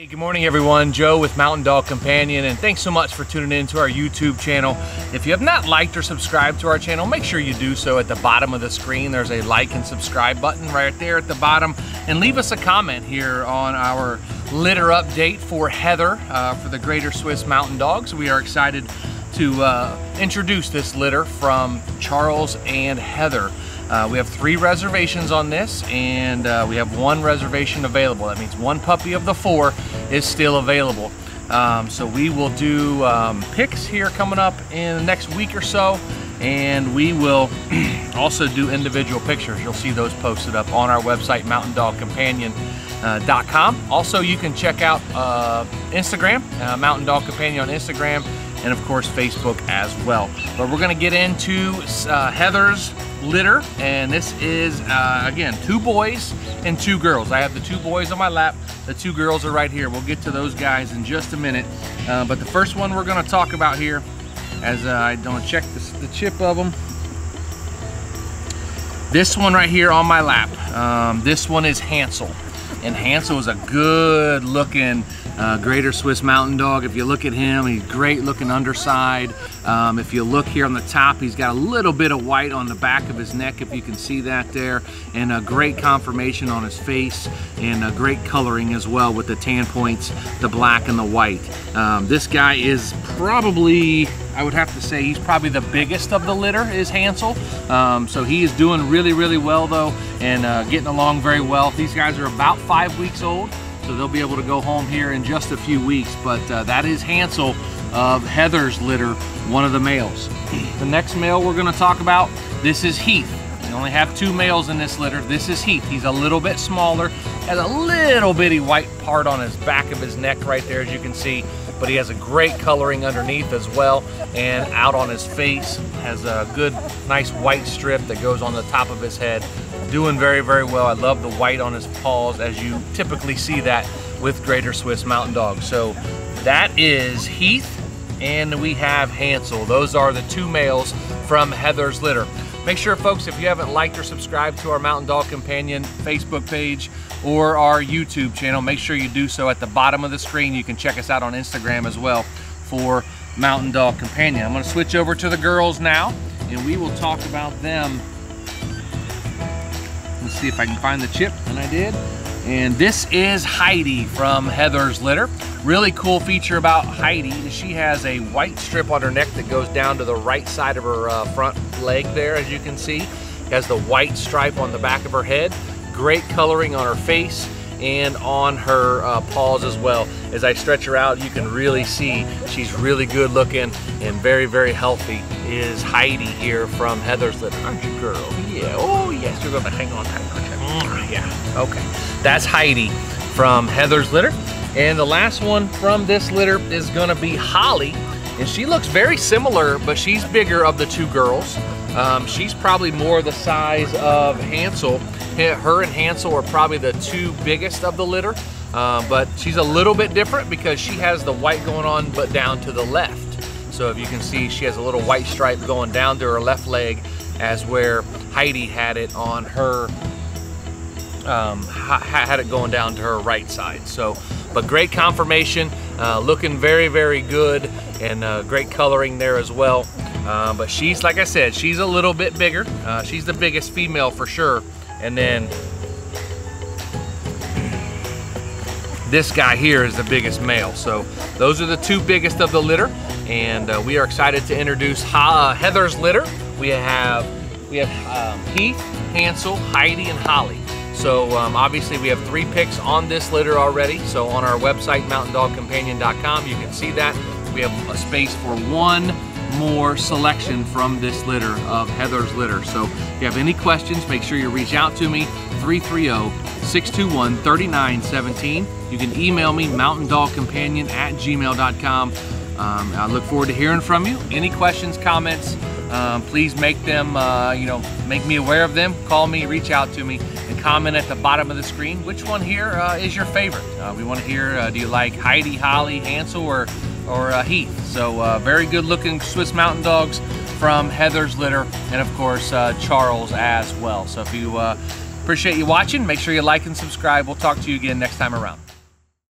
Hey, good morning everyone. Joe with Mountain Dog Companion and thanks so much for tuning in to our YouTube channel. If you have not liked or subscribed to our channel, make sure you do so at the bottom of the screen. There's a like and subscribe button right there at the bottom and leave us a comment here on our litter update for Heather uh, for the Greater Swiss Mountain Dogs. We are excited to uh, introduce this litter from Charles and Heather. Uh, we have three reservations on this and uh, we have one reservation available. That means one puppy of the four is still available. Um, so we will do um, picks here coming up in the next week or so and we will also do individual pictures. You'll see those posted up on our website, mountaindogcompanion.com. Uh, also, you can check out uh, Instagram, uh, Mountain Dog Companion on Instagram, and of course Facebook as well. But we're gonna get into uh, Heather's litter, and this is, uh, again, two boys and two girls. I have the two boys on my lap, the two girls are right here. We'll get to those guys in just a minute. Uh, but the first one we're gonna talk about here, as uh, I don't check this, the chip of them, this one right here on my lap, um, this one is Hansel. And Hansel is a good looking uh, Greater Swiss Mountain Dog. If you look at him, he's great looking underside. Um, if you look here on the top, he's got a little bit of white on the back of his neck, if you can see that there, and a great conformation on his face, and a great coloring as well with the tan points, the black and the white. Um, this guy is probably I would have to say he's probably the biggest of the litter is Hansel. Um, so he is doing really, really well though and uh, getting along very well. These guys are about five weeks old, so they'll be able to go home here in just a few weeks. But uh, that is Hansel of Heather's litter, one of the males. The next male we're gonna talk about, this is Heath. We only have two males in this litter. This is Heath. He's a little bit smaller, has a little bitty white part on his back of his neck right there, as you can see but he has a great coloring underneath as well and out on his face has a good nice white strip that goes on the top of his head doing very very well I love the white on his paws as you typically see that with Greater Swiss Mountain Dogs so that is Heath and we have Hansel those are the two males from Heather's litter Make sure, folks, if you haven't liked or subscribed to our Mountain Dog Companion Facebook page or our YouTube channel, make sure you do so at the bottom of the screen. You can check us out on Instagram as well for Mountain Dog Companion. I'm going to switch over to the girls now, and we will talk about them. See if I can find the chip, and I did. And this is Heidi from Heather's Litter. Really cool feature about Heidi is she has a white strip on her neck that goes down to the right side of her uh, front leg there, as you can see. Has the white stripe on the back of her head. Great coloring on her face and on her uh, paws as well. As I stretch her out, you can really see she's really good looking and very, very healthy. Is Heidi here from Heather's Litter, aren't you, girl? Yeah, oh yes, you're gonna hang on tight, aren't you? Mm, yeah, okay. That's Heidi from Heather's Litter. And the last one from this litter is gonna be Holly. And she looks very similar, but she's bigger of the two girls. Um, she's probably more the size of Hansel. Her and Hansel are probably the two biggest of the litter, uh, but she's a little bit different because she has the white going on, but down to the left. So if you can see, she has a little white stripe going down to her left leg as where Heidi had it on her, um, had it going down to her right side. So, but great conformation, uh, looking very, very good and uh, great coloring there as well. Uh, but she's, like I said, she's a little bit bigger. Uh, she's the biggest female for sure. And then this guy here is the biggest male. So those are the two biggest of the litter. And uh, we are excited to introduce ha uh, Heather's litter. We have we have um, Heath, Hansel, Heidi, and Holly. So um, obviously we have three picks on this litter already. So on our website, mountaindogcompanion.com, you can see that. We have a space for one more selection from this litter of Heather's litter. So if you have any questions, make sure you reach out to me, 330-621-3917. You can email me, mountaindogcompanion at gmail.com. Um, I look forward to hearing from you. Any questions, comments, um, please make them, uh, you know, make me aware of them. Call me, reach out to me, and comment at the bottom of the screen which one here uh, is your favorite. Uh, we want to hear, uh, do you like Heidi, Holly, Hansel, or or uh, Heath. So uh, very good looking Swiss Mountain Dogs from Heather's Litter and of course uh, Charles as well. So if you uh, appreciate you watching, make sure you like and subscribe. We'll talk to you again next time around.